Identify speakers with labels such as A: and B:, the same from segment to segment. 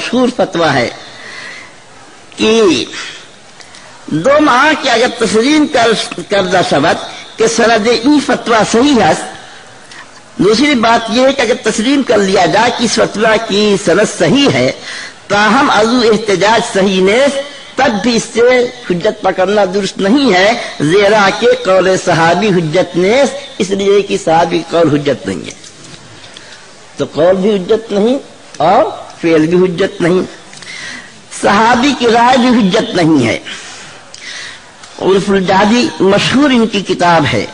A: مشہور فتویٰ ہے کہ دو ماہ کے اگر تسلیم کردہ شبت کہ سند ای فتویٰ صحیح ہے، دوسری بات یہ ہے کہ اگر تسلیم کر لیا جائے کہ اس فتویٰ کی سند صحیح ہے، تاہم ازو احتجاج صحیح نے تب بھی اس سے حجت پکڑنا درست نہیں ہے۔ زیرا کے قول صحابی حجت نے اس لیے کہ صحابی قول حجت نہیں ہے۔ تو قول بھی حجت نہیں اور فعل بھی حجت نہیں، صحابی کی رائے بھی حجت نہیں ہے۔ عرف الجادی مشہور ان کی کتاب ہے۔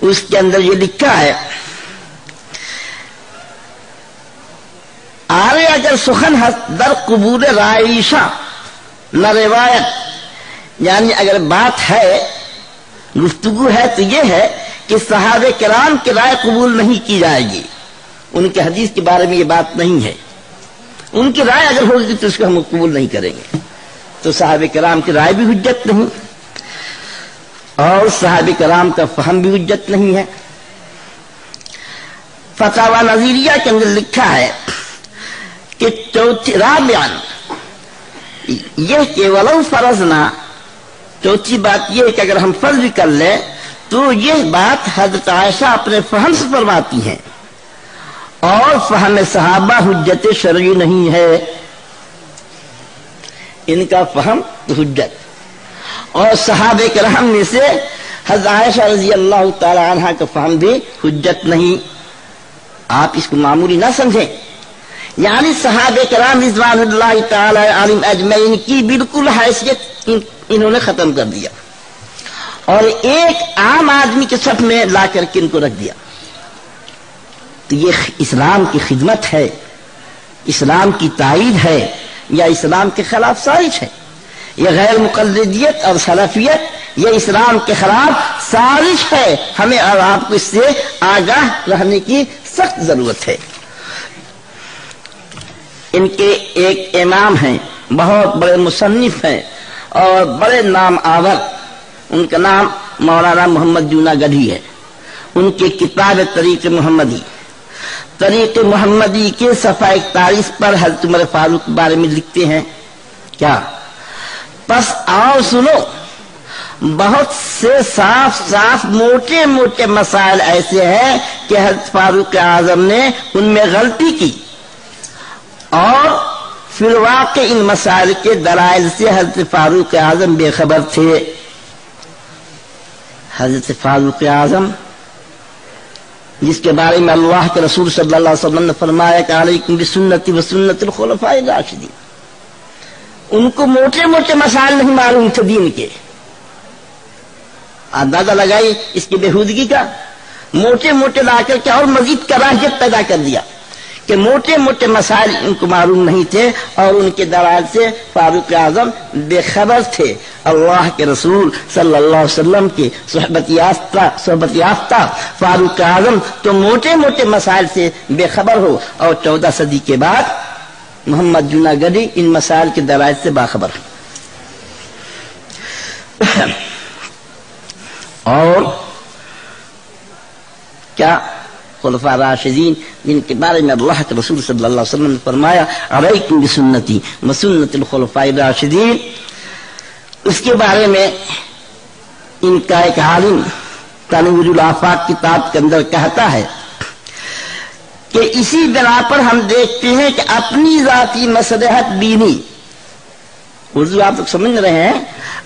A: اس کے اندر یہ لکھا ہے، آرے اگر سخن در قبول رائشہ نہ روایت۔ یعنی اگر بات ہے، گفتگو ہے تو یہ ہے کہ صحاب کرام کی رائے قبول نہیں کی جائے گی۔ ان کے حدیث کے بارے میں یہ بات نہیں ہے۔ ان کی رائے اگر ہوگی تو اس کو ہم قبول نہیں کریں گے۔ تو صحاب کرام کی رائے بھی حجت نہیں۔ اور صحاب کرام کا فہم بھی حجت نہیں ہے۔ فتح نظیریہ کے اندر لکھا ہے کہ چوتھی رابعان یہ کہ ولو فرض نہ چوتھی بات یہ ہے کہ اگر ہم فرض بھی کر لیں تو یہ بات حضرت عائشہ اپنے فہم سے فرماتی ہیں اور فہم صحابہ حجت شرعی نہیں ہے۔ ان کا فہم حجت۔ اور صحابہ کرام میں سے حضرت رضی اللہ تعالی عنہ کا فہم بھی حجت نہیں۔ آپ اس کو معمولی نہ سمجھیں۔ یعنی صحابہ کرام رضوان اللہ تعالی عالم اجمعین کی بالکل حیثیت انہوں نے ختم کر دیا۔ اور ایک عام آدمی کے صف میں لا کر کے ان کو رکھ دیا۔ تو یہ اسلام کی خدمت ہے، اسلام کی تائید ہے یا اسلام کے خلاف سازش ہے؟ یہ غیر مقلدیت اور سلفیت، یہ اسلام کے خلاف سازش ہے۔ ہمیں اور آپ کو اس سے آگاہ رہنے کی سخت ضرورت ہے۔ ان کے ایک امام ہیں، بہت بڑے مصنف ہیں اور بڑے نام آور۔ ان کا نام مولانا محمد جونا گڑھی ہے۔ ان کی کتاب طریق محمدی۔ طریق محمدی کے صفحہ اکتالیس پر حضرت عمر فاروق بارے میں لکھتے ہیں، کیا؟ پس آؤ سنو، بہت سے صاف صاف موٹے موٹے مسائل ایسے ہیں کہ حضرت فاروق اعظم نے ان میں غلطی کی۔ اور فی الواقع ان مسائل کے دلائل سے حضرت فاروق اعظم بے خبر تھے۔ حضرت فاروق اعظم جس کے بارے میں اللہ کے رسول صلی اللہ علیہ وسلم نے فرمایا کہ علیکم بسنتی و سنت الخلفاء راشدین ان کو موٹے موٹے مسائل نہیں معلوم تھے دین کے۔ اندازہ لگائی اس کی بےحودگی کا۔ موٹے موٹے لا کر کے اور مزید کراہیت پیدا کر دیا۔ کہ موٹے موٹے مسائل ان کو معلوم نہیں تھے اور ان کے دلائل سے فاروق اعظم بے خبر تھے۔ اللہ کے رسول صلی اللہ علیہ وسلم کے صحبت یافتہ صحبت یافتہ فاروق اعظم تو موٹے موٹے مسائل سے بے خبر ہو۔ اور چودہ صدی کے بعد محمد جنا گڑی ان مسائل کے دلائل سے باخبر اور کیا خلفاء راشدین جن کے بارے میں اللہ کے رسول صلی اللہ علیہ وسلم نے فرمایا، علیکم بسنتی وسنت الخلفاء راشدین اس کے بارے میں ان کا ایک عالم تنور الافاق کتاب کے اندر کہتا ہے کہ اسی بنا پر ہم دیکھتے ہیں کہ اپنی ذاتی مسلحت بینی اردو آپ لوگ سمجھ رہے ہیں؟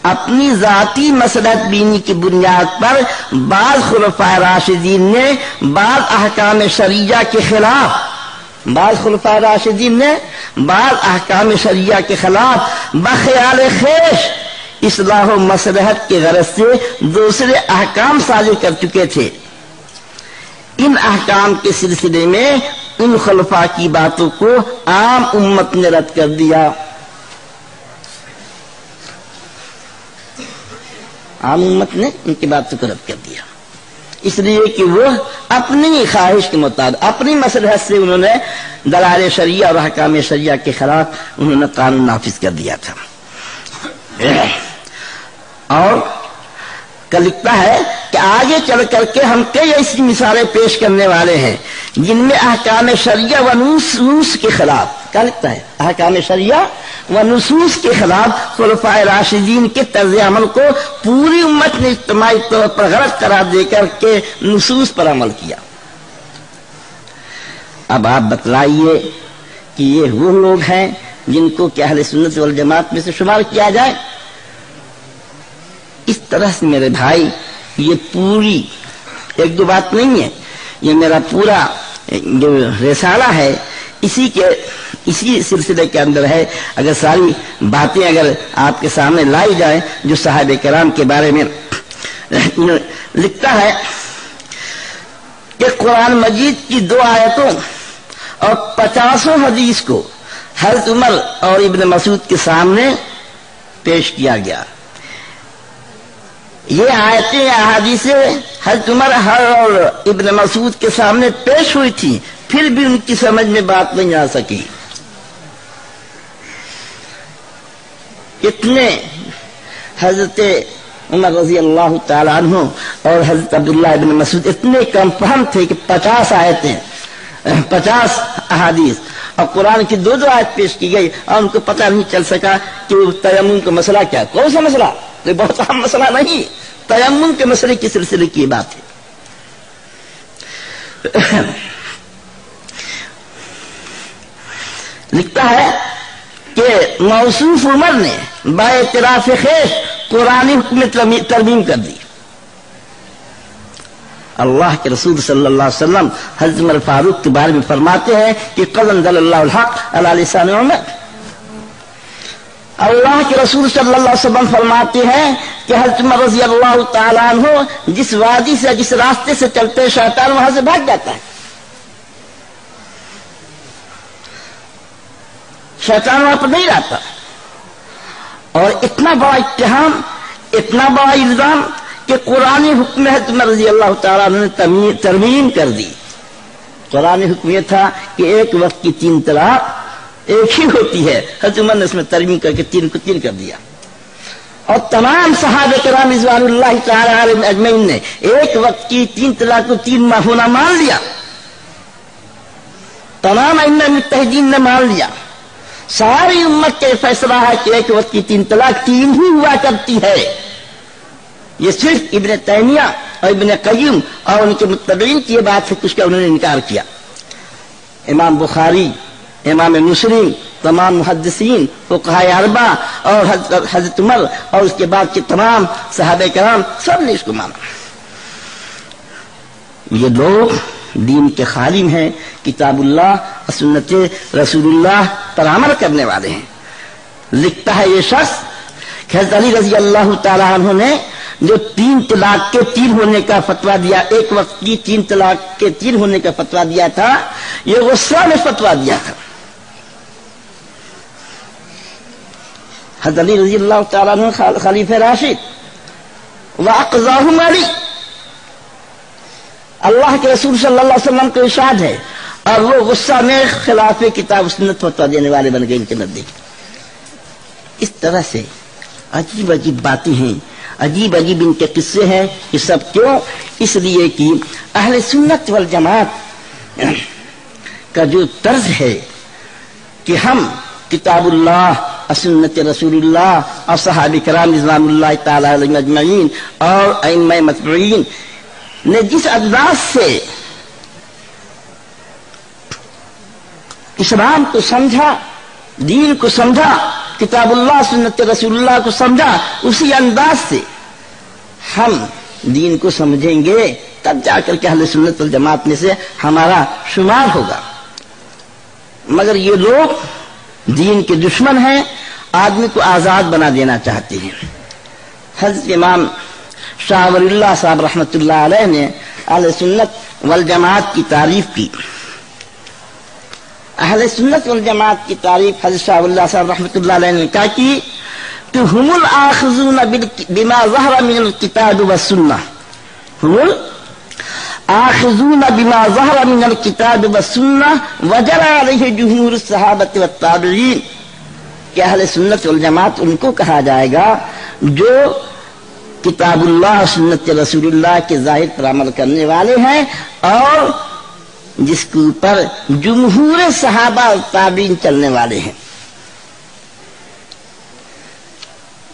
A: اپنی ذاتی مسلحت بینی کی بنیاد پر بعض خلفاء راشدین نے بعض احکام شریعہ کے خلاف بعض خلفاء راشدین نے بعض احکام شریعہ کے خلاف بخیال خیش اصلاح و مسلحت کے غرض سے دوسرے احکام سازی کر چکے تھے۔ ان احکام کے سلسلے میں ان خلفاء کی باتوں کو عام امت نے رد کر دیا۔ عام امت نے ان کی بات کو رد کر دیا۔ اس لیے کہ وہ اپنی خواہش کے مطابق، اپنی مسلحت سے انہوں نے دلال شریعہ اور حکام شریعہ کے خلاف انہوں نے قانون نافذ کر دیا تھا۔ اور لکھتا ہے کہ آگے چل کر کے ہم کئی ایسی مثالیں پیش کرنے والے ہیں، جن میں احکام شریعہ و نصوص کے خلاف کیا لکھتا ہے۔ احکام شریعہ و نصوص کے خلاف خلفاء راشدین کے طرز عمل کو پوری امت نے اجتماعی طور پر غلط قرار دے کر کے نصوص پر عمل کیا۔ اب آپ بتلائیے کہ یہ وہ لوگ ہیں جن کو کہ اہل سنت والجماعت میں سے شمار کیا جائے۔ اس طرح سے میرے بھائی، یہ پوری، ایک دو بات نہیں ہے، یہ میرا پورا جو رسالہ ہے، اسی کے اسی سلسلے کے اندر ہے۔ اگر ساری باتیں اگر آپ کے سامنے لائی جائیں جو صاحب کرام کے بارے میں لکھتا ہے کہ قرآن مجید کی دو آیتوں اور پچاسوں حدیث کو حضرت عمر اور ابن مسعود کے سامنے پیش کیا گیا۔ یہ آیتیں احادیثیں حضرت عمر اور ابن مسعود کے سامنے پیش ہوئی تھی پھر بھی ان کی سمجھ میں بات نہیں آ سکی۔ اتنے حضرت عمر رضی اللہ تعالیٰ عنہ اور حضرت عبداللہ ابن مسعود اتنے کم فہم تھے کہ پچاس آیتیں، پچاس احادیث، اور قرآن کی دو دو آیت پیش کی گئی اور ان کو پتہ نہیں چل سکا کہ تیمم کا مسئلہ کیا۔ کون سا مسئلہ؟ یہ بہت اہم مسئلہ نہیں۔ تیمم کے مسئلے کی سلسلے کی بات ہے۔ لکھتا ہے کہ موصوف عمر نے با اعتراف خیش قرآن حکم ترمیم کر دی۔ اللہ کے رسول صلی اللہ علیہ وسلم حضرت عمر فاروق کے بارے میں فرماتے ہیں کہ قدم دل اللہ الحق علی لسان عمر۔ اللہ کے رسول صلی اللہ علیہ وسلم فرماتے ہیں کہ حضرت عمر رضی اللہ تعالیٰ عنہ جس وادی سے جس راستے سے چلتے شیطان وہاں سے بھاگ جاتا ہے۔ شیطان وہاں پر نہیں رہتا۔ اور اتنا بڑا اتحام اتنا بڑا الزام کہ قرآن حکم ہے تمہیں رضی اللہ تعالیٰ نے ترمیم کر دی۔ قرآن حکم یہ تھا کہ ایک وقت کی تین طلاق ایک ہی ہوتی ہے۔ حضرت عمر نے اس میں ترمیم کر کے تین کو تین کر دیا۔ اور تمام صحابہ کرام رضوان اللہ تعالیٰ علیہ اجمعین نے ایک وقت کی تین طلاق کو تین ماہ ہونا مان لیا۔ تمام ائمہ متحدین نے مان لیا۔ ساری امت کے فیصلہ ہے کہ ایک وقت کی تین طلاق تین ہی ہوا کرتی ہے۔ یہ صرف ابن تیمیہ اور ابن قیم اور ان کے متبعین کی یہ بات ہے کچھ کا انہوں نے انکار کیا۔ امام بخاری، امام مسلم، تمام محدثین فقہ اربا اور حضرت عمر اور اس کے بعد کے تمام صحابہ کرام سب نے اس کو مانا۔ یہ لوگ دین کے خالم ہیں، کتاب اللہ، سنت رسول اللہ پر عمل کرنے والے ہیں۔ لکھتا ہے یہ شخص کہ حضرت علی رضی اللہ تعالیٰ عنہ نے جو تین طلاق کے تین ہونے کا فتوا دیا، ایک وقت کی تین طلاق کے تین ہونے کا فتوا دیا تھا، یہ غصہ نے فتوا دیا تھا۔ حضرت علی رضی اللہ تعالیٰ عنہ خلیف راشد واقضاہم علی۔ اللہ کے رسول صلی اللہ علیہ وسلم کا ارشاد ہے۔ اور وہ غصہ میں خلاف کتاب سنت فتوا دینے والے بن گئے ان کے نزدیک اس طرح سے عجیب عجیب باتیں ہیں۔ عجیب عجیب ان کے قصے ہیں یہ سب کیوں؟ اس لیے کہ اہل سنت والجماعت کا جو طرز ہے کہ ہم کتاب اللہ، سنت رسول اللہ اور صحابہ کرام نظام اللہ تعالی علیہ مجمعین اور ائمہ مطبعین نے جس انداز سے اسلام کو سمجھا، دین کو سمجھا، کتاب اللہ، سنت رسول اللہ کو سمجھا، اسی انداز سے ہم دین کو سمجھیں گے، تب جا کر کے اہل سنت والجماعت میں سے ہمارا شمار ہوگا۔ مگر یہ لوگ دین کے دشمن ہیں، آدمی کو آزاد بنا دینا چاہتے ہیں۔ حضرت امام شاہ ولی اللہ صاحب رحمۃ اللہ علیہ نے اہل سنت والجماعت کی تعریف کی۔ اہل سنت والجماعت کی تعریف حضرت شاہ اللہ صاحب رحمۃ اللہ علیہ نے کہا کہ کہ ہم الاخذون بما ظهر من الكتاب والسنه هم الاخذون بما ظهر من الكتاب والسنه وجرى عليه جمهور الصحابه والتابعين۔ کہ اہل سنت والجماعت ان کو کہا جائے گا جو کتاب اللہ سنت رسول اللہ کے ظاہر پر عمل کرنے والے ہیں اور جس کے اوپر جمہور صحابہ اور تابعین چلنے والے ہیں۔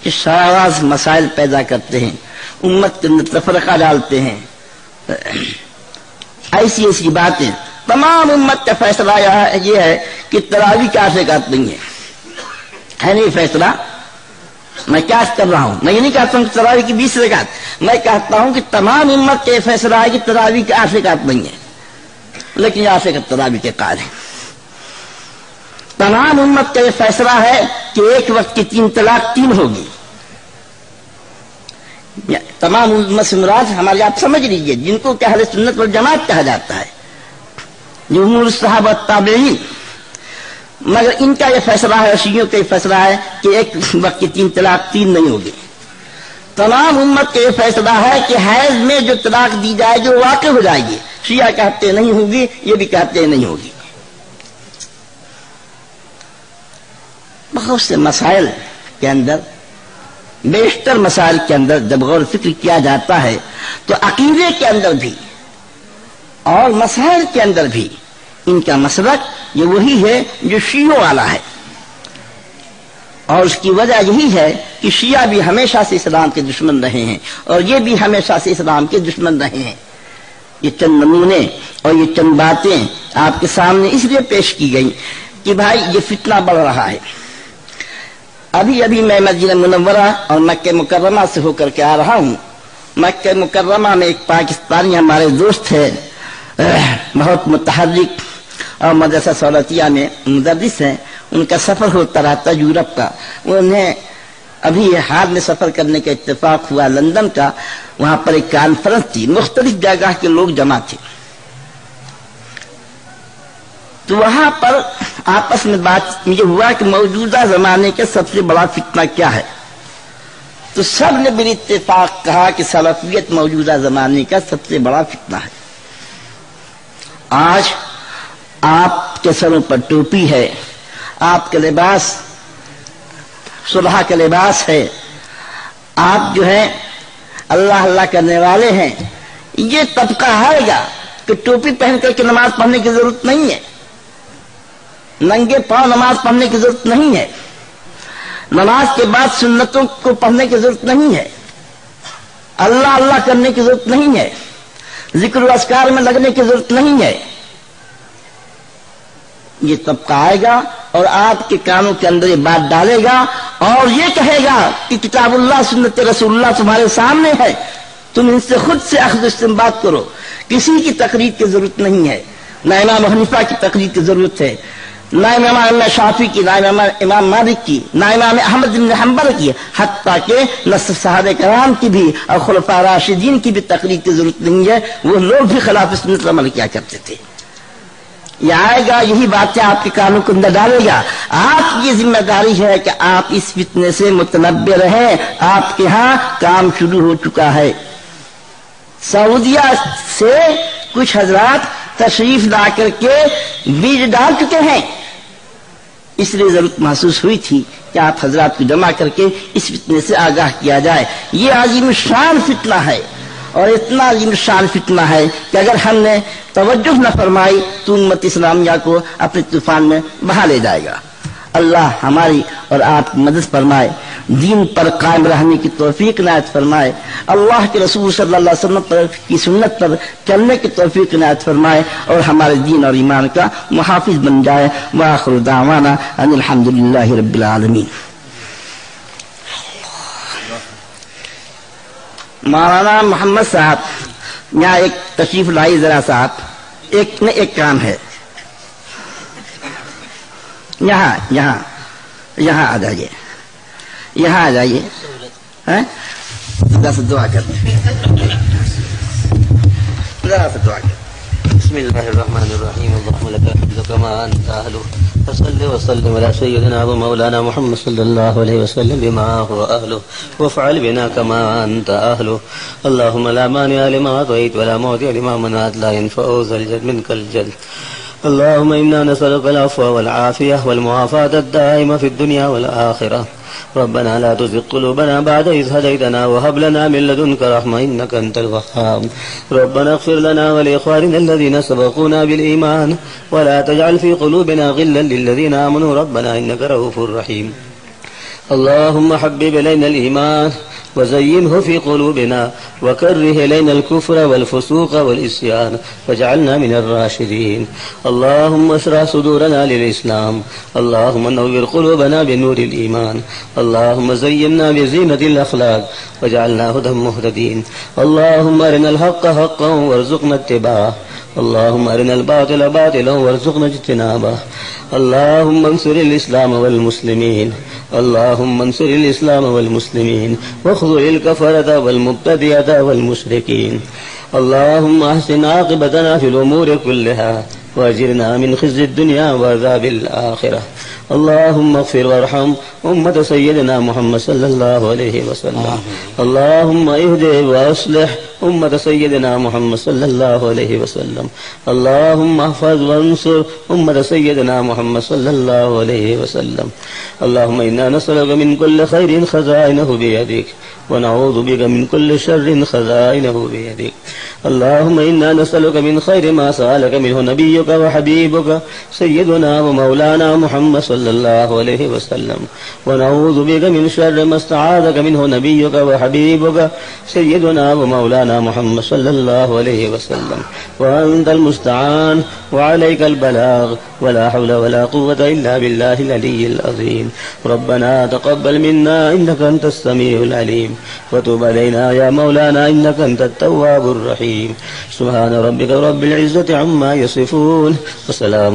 A: کہ شراز مسائل پیدا کرتے ہیں، امت کے اندر تفرقہ ڈالتے ہیں۔ ایسی ایسی باتیں۔ تمام امت کا فیصلہ یہ ہے کہ تراوی کا فکات نہیں ہے ہے نہیں فیصلہ؟ میں کیا کر رہا ہوں؟ میں یہ نہیں کہتا ہوں کہ تراوی کی بیس رکعت، میں کہتا ہوں کہ تمام امت کے فیصلہ ہے کہ تراوی کی آفقات نہیں ہے۔ لیکن یہ آفقت تراوی کے قائل ہے تمام امت کا یہ فیصلہ ہے کہ ایک وقت کی تین طلاق تین ہوگی۔ تمام امت سے مراد ہمارے آپ سمجھ لیجیے، جن کو کہ سنت پر جماعت کہا جاتا ہے۔ جمہور صحابہ تابعین مگر ان کا یہ فیصلہ ہے، شیعوں کا یہ فیصلہ ہے کہ ایک وقت کی تین طلاق تین نہیں ہوگی۔ تمام امت کا یہ فیصلہ ہے کہ حیض میں جو طلاق دی جائے گی، وہ واقع ہو جائے گی۔ شیعہ کہتے نہیں ہوگی، یہ بھی کہتے نہیں ہوگی۔ بہت سے مسائل کے اندر، بیشتر مسائل کے اندر جب غور فکر کیا جاتا ہے، تو عقیدے کے اندر بھی اور مسائل کے اندر بھی ان کا مسلک یہ وہی ہے جو شیعوں والا ہے۔ اور اس کی وجہ یہی ہے کہ شیعہ بھی ہمیشہ سے اسلام کے دشمن رہے ہیں اور یہ بھی ہمیشہ سے اسلام کے دشمن رہے ہیں۔ یہ چند نمونے اور یہ چند باتیں آپ کے سامنے اس لیے پیش کی گئی کہ بھائی یہ فتنہ بڑھ رہا ہے۔ ابھی ابھی میں مسجد منورہ اور مکہ مکرمہ سے ہو کر کے آ رہا ہوں۔ مکہ مکرمہ میں ایک پاکستانی ہمارے دوست ہے بہت متحرک۔ اور مدرسہ سولتیہ میں مدرس ہیں، ان کا سفر ہوتا رہتا یورپ کا۔ انہیں ابھی حال میں سفر کرنے کا اتفاق ہوا لندن کا، وہاں پر ایک کانفرنس تھی، مختلف جگہ کے لوگ جمع تھے۔ تو وہاں پر آپس میں بات، یہ ہوا کہ موجودہ زمانے کے سب سے بڑا فتنہ کیا ہے۔ تو سب نے بال اتفاق کہا کہ سلفیت موجودہ زمانے کا سب سے بڑا فتنہ ہے۔ آج آپ کے سروں پر ٹوپی ہے۔ آپ کا لباس، صبح کا لباس ہے۔ آپ جو ہے اللہ اللہ کرنے والے ہیں۔ یہ طبقہ آئے گا کہ ٹوپی پہن کر کے نماز پڑھنے کی ضرورت نہیں ہے۔ ننگے پاؤں نماز پڑھنے کی ضرورت نہیں ہے۔ نماز کے بعد سنتوں کو پڑھنے کی ضرورت نہیں ہے۔ اللہ اللہ کرنے کی ضرورت نہیں ہے۔ ذکر و اسکار میں لگنے کی ضرورت نہیں ہے۔ یہ طبقہ آئے گا اور آپ کے کانوں کے اندر یہ بات ڈالے گا اور یہ کہے گا کہ کتاب اللہ، سنت رسول اللہ تمہارے سامنے ہے۔ تم ان سے خود سے اخذ استعمال کرو۔ کسی کی تقریر کی ضرورت نہیں ہے۔ نہ امام حنیفہ کی تقریر کی ضرورت ہے۔ نہ امام شافی کی، نہ امام مالک کی، نہ امام احمد بن حنبل کی حتیٰ کہ نہ صحابہ کرام کی بھی اور خلفاء راشدین کی بھی تقریر کی ضرورت نہیں ہے۔ وہ لوگ بھی خلاف سنت عمل کیا کرتے تھے۔ یہ آئے گا، یہی باتیں آپ کے کانوں کے اندر ڈالے گا۔ آپ کی ذمہ داری ہے کہ آپ اس فتنے سے متنبع رہیں۔ آپ کے ہاں کام شروع ہو چکا ہے۔ سعودیہ سے کچھ حضرات تشریف لا کر کے بیج ڈال چکے ہیں۔ اس لیے ضرورت محسوس ہوئی تھی کہ آپ حضرات کو جمع کر کے اس فتنے سے آگاہ کیا جائے۔ یہ عظیم شان فتنہ ہے۔ اور اتنا عظیم شان فتنہ ہے کہ اگر ہم نے توجہ نہ فرمائی تو امت اسلامیہ کو اپنے طوفان میں بہا لے جائے گا۔ اللہ ہماری اور آپ کی مدد فرمائے، دین پر قائم رہنے کی توفیق نایت فرمائے، اللہ کے رسول صلی اللہ علیہ وسلم پر کی سنت پر چلنے کی توفیق نایت فرمائے اور ہمارے دین اور ایمان کا محافظ بن جائے۔ وآخر دعوانا ان الحمدللہ رب العالمین۔ مولانا محمد صاحب، یہاں ایک تشریف لائی ذرا صاحب، ایک نے ایک کام ہے۔ یہاں یہاں یہاں آ جائیے۔ یہاں آ جائیے۔ دعا کر ذرا سے دعا کر
B: بسم الله الرحمن الرحيم. اللهم لك الحمد كما أنت أهله فصل وسلم على سيدنا ومولانا محمد صلى الله عليه وسلم بما هو أهله وافعل بنا كما أنت أهله اللهم لا مانع لما أعطيت ولا معطي لما منعت. لا ينفع ذا الجد منك الجد. اللهم إنا نسألك العفو والعافية والمعافاة الدائمة في الدنيا والآخرة. ربنا لا تزغ قلوبنا بعد إذ هديتنا وهب لنا من لدنك رحمة إنك أنت الوهاب. ربنا اغفر لنا ولإخواننا الذين سبقونا بالإيمان ولا تجعل في قلوبنا غلا للذين آمنوا. ربنا إنك رؤوف رحيم. اللهم حبب إلينا الإيمان وزينه في قلوبنا وكره إلينا الكفر والفسوق والإسيان واجعلنا من الراشدين. اللهم اشرح صدورنا للإسلام. اللهم نور قلوبنا بنور الإيمان. اللهم زينا بزينة الأخلاق واجعلنا هدى مهتدين. اللهم أرنا الحق حقا وارزقنا اتباعه. اللهم أرنا الباطل باطلا وارزقنا اجتنابه. اللهم انصر الإسلام والمسلمين. اللهم انصر الإسلام والمسلمين. واخذل الكفرة والمبتدئة والمشركين. اللهم أحسن عاقبتنا في الأمور كلها. وأجرنا من خزي الدنيا وعذاب الآخرة. اللهم اغفر وارحم أمة سيدنا محمد صلى الله عليه وسلم. اللهم اهده وأصلح أمة سيدنا محمد صلى الله عليه وسلم. اللهم احفظ وانصر أمة سيدنا محمد صلى الله عليه وسلم. اللهم إنا نسألك من كل خير خزائنه بيدك، ونعوذ بك من كل شر خزائنه بيدك. اللهم إنا نسألك من خير ما سألك منه نبيك وحبيبك، سيدنا ومولانا محمد صلى الله عليه وسلم. ونعوذ بك من شر ما استعاذك منه نبيك وحبيبك، سيدنا ومولانا محمد صلى الله عليه وسلم. وأنت المستعان وعليك البلاغ ولا حول ولا قوة إلا بالله العلي العظيم. ربنا تقبل منا إنك أنت السميع العليم. وتب علينا يا مولانا إنك أنت التواب الرحيم. سبحان ربك رب العزة عما يصفون وسلام